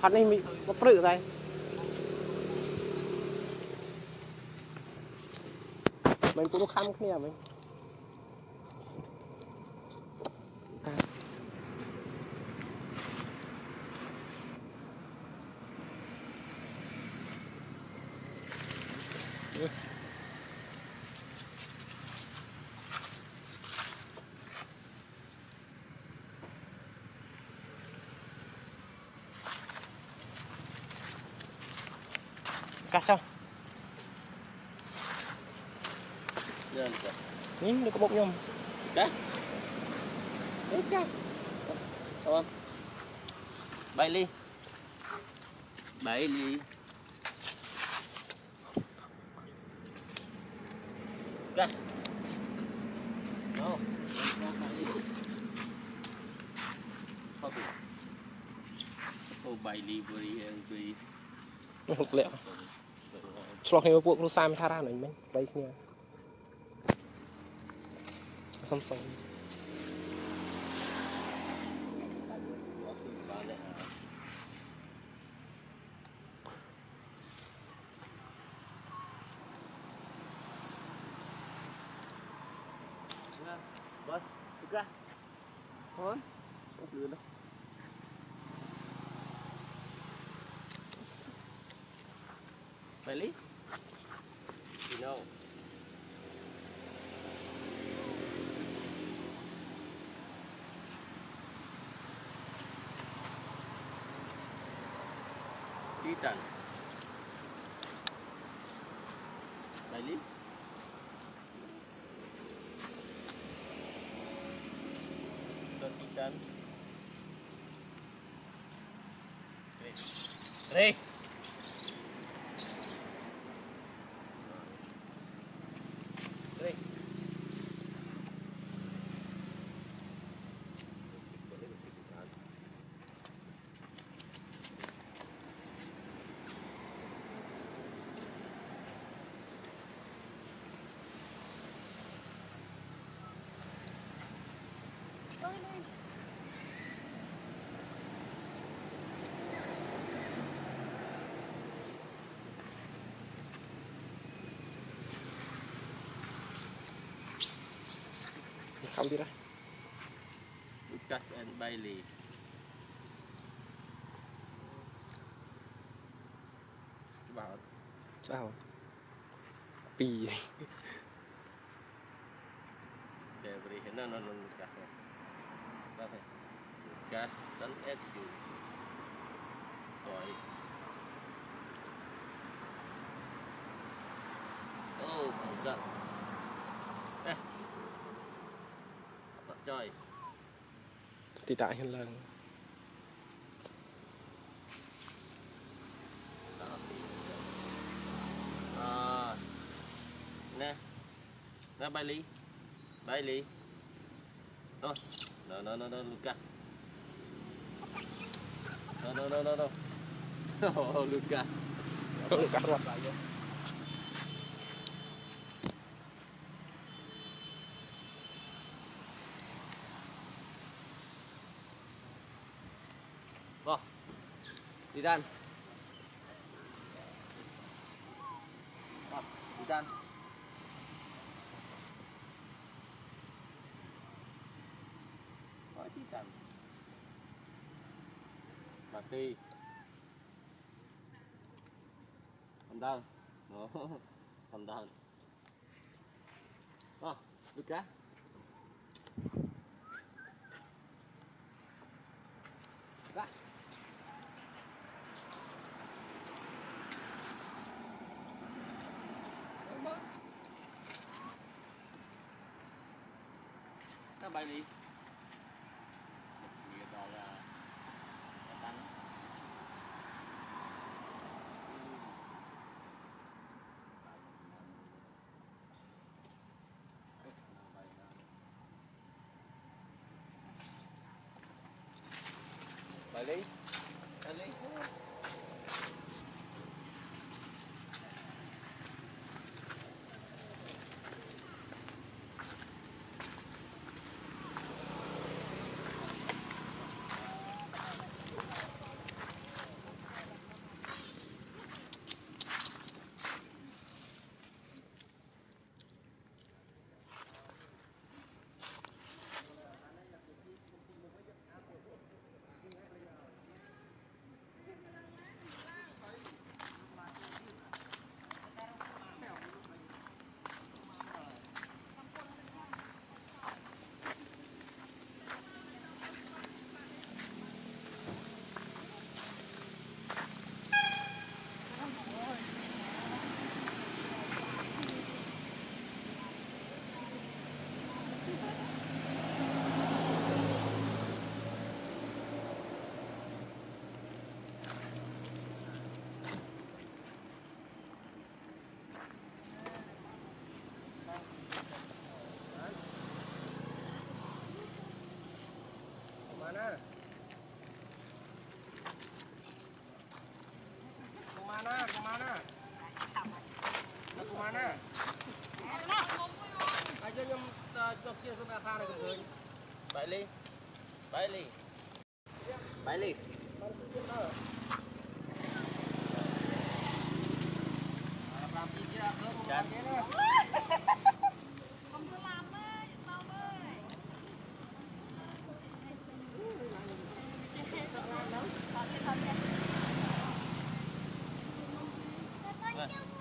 พัดนี่มีมาปรึกอะไรมันกูต้องข้ามเคลียร์ไหม kasau. Ni nak kebok nyom. Dah. Dah. Kawan. Baili. Baili. Dah. No. Copy. Oh, Baili, buddy, yeah, buddy. Look, look. ឆ្លោះគ្នាពួកគ្រូសាមថារ៉ានអីមិញបីគ្នាសុំសុំបាទទុកាអូនអត់លឿនទេ Really? You know. Titan. Really? The Titan. Không đi ra Lucas and Bailey. Bảo sao pi để beri nó nó nó Lucas. Apa? Lucas dan Edu. Rồi. Oh, bukan. Coy? thì tại hiện lần À, nè, nè Bailey, Bailey. Oh, no, no, no, no, Luca. No, no, no, no, no. Oh, Luca. cả ruột Vâng. Đi đan. Vâng, đi đan. Có đi đan. đi Pandang. No. Pandang. Oh, Luka. Ra. Bay đi. Nhiều đó là tăng. Bay đi. Mana? Ke mana? Ke mana? Ke mana? Aja nyom cok eh, kia ke bali bali geun. Baili. Baili. Baili. Jangan. Ладно.